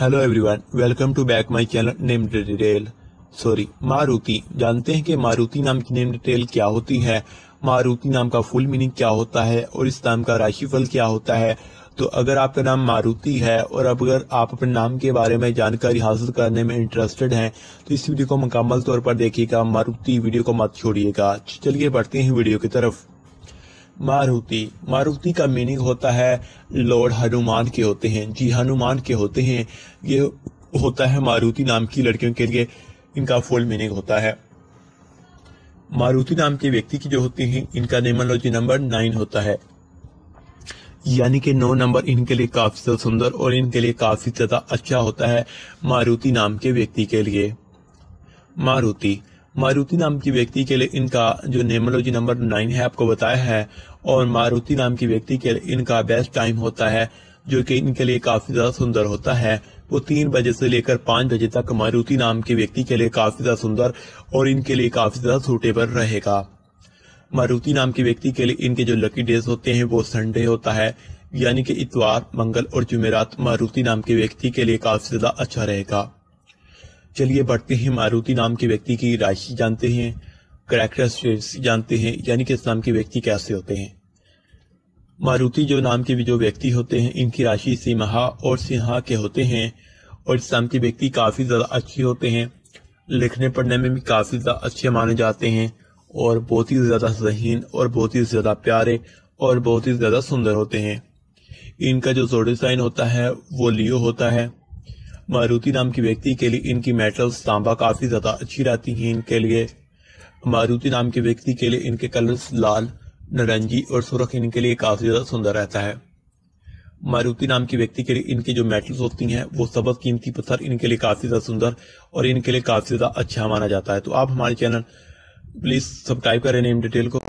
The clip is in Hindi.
Hello everyone welcome to back my channel name detail sorry Maruti जानते हैं कि मारुति नाम की नेम डिटेल क्या होती है? मारुति नाम का फुल मीनिंग क्या होता है? और इस नाम का राशिफल क्या होता है? तो अगर आपका नाम मारुति है, और अगर आप अपने नाम के बारे में जानकारी हासिल करने में इंटरेस्टेड हैं तो इस वीडियो को मुकम्मल तौर पर देखिएगा। मारुति वीडियो को मत छोड़िएगा। चलिए बढ़ते हैं वीडियो की तरफ़। मारुति। मारुति का मीनिंग होता है, लॉर्ड हनुमान के होते हैं। जी, हनुमान के होते हैं। ये होता है मारुति नाम की लड़कियों के लिए, इनका फुल मीनिंग होता है। मारुति नाम के व्यक्ति की जो होते हैं, इनका नेमोलॉजी नंबर नाइन होता है। यानी कि नौ नंबर इनके लिए काफ़ी ज़्यादा सुंदर और इनके लिए काफ़ी ज़्यादा अच्छा होता है मारुति नाम के व्यक्ति के लिए। मारुति मारुति नाम की व्यक्ति के लिए इनका जो नेमोलॉजी नंबर नाइन है, आपको बताया है, और मारुति नाम की व्यक्ति के लिए इनका बेस्ट टाइम होता है, जो कि इनके लिए काफ़ी ज़्यादा सुंदर होता है। वो तीन बजे से लेकर पाँच बजे तक मारुति नाम के व्यक्ति के लिए काफ़ी ज़्यादा सुंदर और इनके लिए काफ़ी ज़्यादा सूटेबल रहेगा। मारुति नाम के व्यक्ति के लिए इनके जो लकी डेज़ होते हैं, वो संडे होता है। यानी कि इतवार, मंगल और जुमेरात मारुति नाम के व्यक्ति के लिए काफ़ी ज़्यादा अच्छा रहेगा। चलिए बढ़ते हैं। मारुति नाम के व्यक्ति की राशि जानते हैं। करेक्टरिस्टिक्स जानते हैं, यानी कि इस नाम के व्यक्ति कैसे होते हैं? मारुति जो नाम के जो व्यक्ति होते हैं, इनकी राशि सिमहा और सिंहा के होते हैं और इस नाम के व्यक्ति काफ़ी ज़्यादा अच्छे होते हैं। लिखने पढ़ने में भी काफ़ी ज़्यादा अच्छे माने जाते हैं और बहुत ही ज़्यादा जहीन और बहुत ही ज़्यादा प्यारे और बहुत ही ज़्यादा सुंदर होते हैं। इनका जो जोड़ी साइन होता है, वो लियो होता है। मारुति नाम के व्यक्ति के लिए इनकी मेटल्स तांबा काफ़ी ज़्यादा अच्छी रहती है इनके लिए। मारुति नाम के व्यक्ति के लिए इनके कलर्स लाल, नारंगी और सुरख इनके लिए काफ़ी ज़्यादा सुंदर रहता है। मारुति नाम के व्यक्ति के लिए इनकी जो मेटल्स होती हैं, वो सबक कीमती पत्थर इनके लिए काफ़ी ज़्यादा सुंदर और इनके लिए काफ़ी ज़्यादा अच्छा माना जाता है। तो आप हमारे चैनल प्लीज़ सब्सक्राइब करें नेम डिटेल को।